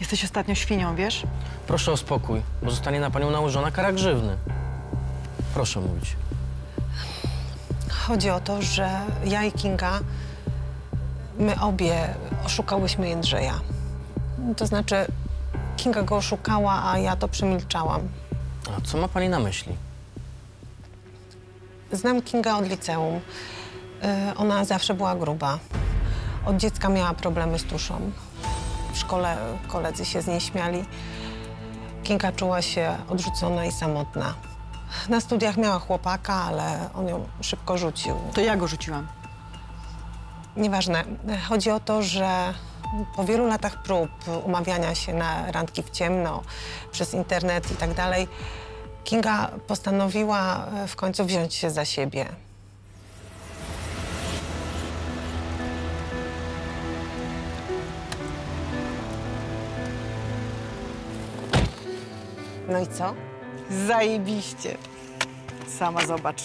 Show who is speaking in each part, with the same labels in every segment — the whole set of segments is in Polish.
Speaker 1: Jesteś ostatnio świnią, wiesz?
Speaker 2: Proszę o spokój, bo zostanie na panią nałożona kara grzywny. Proszę mówić.
Speaker 3: Chodzi o to, że ja i Kinga, my obie oszukałyśmy Jędrzeja. To znaczy, Kinga go oszukała, a ja to przemilczałam.
Speaker 2: A co ma pani na myśli?
Speaker 3: Znam Kinga od liceum. Y, Ona zawsze była gruba. Od dziecka miała problemy z tuszą. W szkole koledzy się z niej śmiali. Kinga czuła się odrzucona i samotna. Na studiach miała chłopaka, ale on ją szybko rzucił.
Speaker 1: To ja go rzuciłam.
Speaker 3: Nieważne. Chodzi o to, że po wielu latach prób umawiania się na randki w ciemno, przez internet i tak dalej, Kinga postanowiła e, w końcu wziąć się za siebie. No i co?
Speaker 1: Zajebiście. Sama zobacz.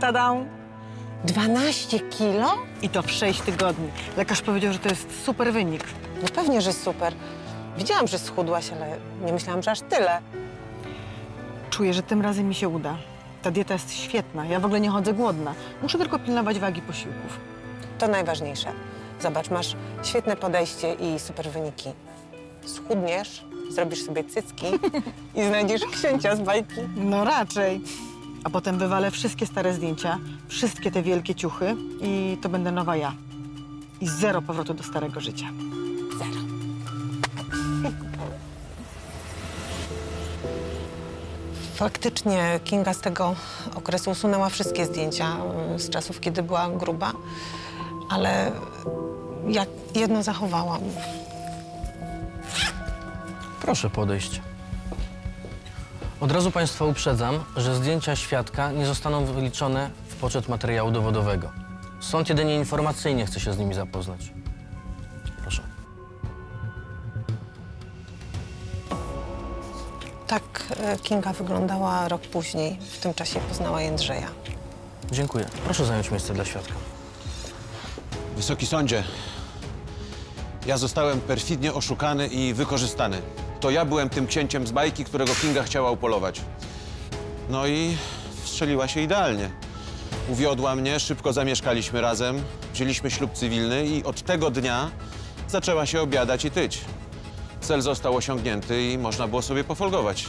Speaker 1: Tada!
Speaker 3: 12 kilo?
Speaker 1: I to w 6 tygodni. Lekarz powiedział, że to jest super wynik.
Speaker 3: No pewnie, że super. Widziałam, że schudłaś, ale nie myślałam, że aż tyle.
Speaker 1: Czuję, że tym razem mi się uda. Ta dieta jest świetna. Ja w ogóle nie chodzę głodna. Muszę tylko pilnować wagi posiłków.
Speaker 3: To najważniejsze. Zobacz, masz świetne podejście i super wyniki. Schudniesz, zrobisz sobie cycki i znajdziesz księcia z bajki.
Speaker 1: No raczej. A potem wywalę wszystkie stare zdjęcia, wszystkie te wielkie ciuchy i to będę nowa ja. I zero powrotu do starego życia.
Speaker 3: Zero. Faktycznie Kinga z tego okresu usunęła wszystkie zdjęcia y, z czasów, kiedy była gruba, ale ja jedno zachowałam.
Speaker 2: Proszę podejść. Od razu Państwa uprzedzam, że zdjęcia świadka nie zostaną wyliczone w poczet materiału dowodowego. Sąd jedynie informacyjnie chce się z nimi zapoznać. Proszę.
Speaker 3: Tak y, Kinga wyglądała rok później. W tym czasie poznała Jędrzeja.
Speaker 2: Dziękuję. Proszę zająć miejsce dla świadka.
Speaker 4: Wysoki sądzie, ja zostałem perfidnie oszukany i wykorzystany. To ja byłem tym księciem z bajki, którego Kinga chciała upolować. No i strzeliła się idealnie. Uwiodła mnie, szybko zamieszkaliśmy razem, wzięliśmy ślub cywilny i od tego dnia zaczęła się obiadać i tyć. Cel został osiągnięty i można było sobie pofolgować.